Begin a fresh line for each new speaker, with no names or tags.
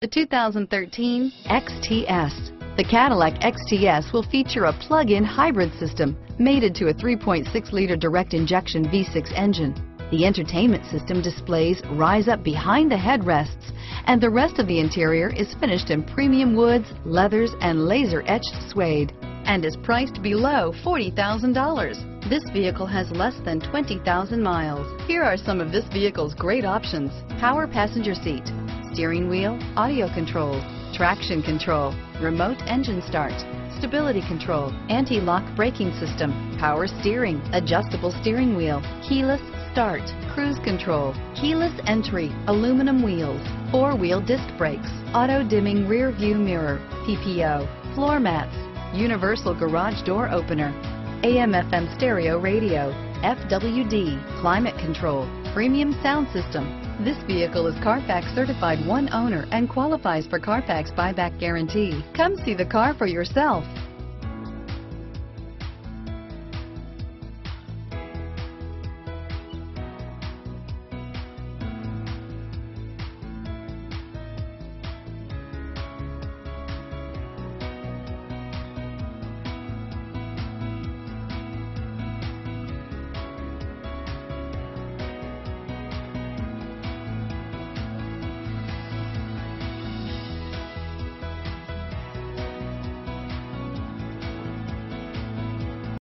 The 2013 XTS. The Cadillac XTS will feature a plug-in hybrid system mated to a 3.6-liter direct injection V6 engine. The entertainment system displays rise up behind the headrests, and the rest of the interior is finished in premium woods, leathers, and laser-etched suede, and is priced below $40,000. This vehicle has less than 20,000 miles. Here are some of this vehicle's great options. Power passenger seat, steering wheel, audio controls, traction control, remote engine start, stability control, anti-lock braking system, power steering, adjustable steering wheel, keyless start, cruise control, keyless entry, aluminum wheels, four-wheel disc brakes, auto-dimming rear view mirror, PPO, floor mats, universal garage door opener, AM FM stereo radio, FWD, climate control, premium sound system. This vehicle is Carfax certified one owner and qualifies for Carfax buyback guarantee. Come see the car for yourself.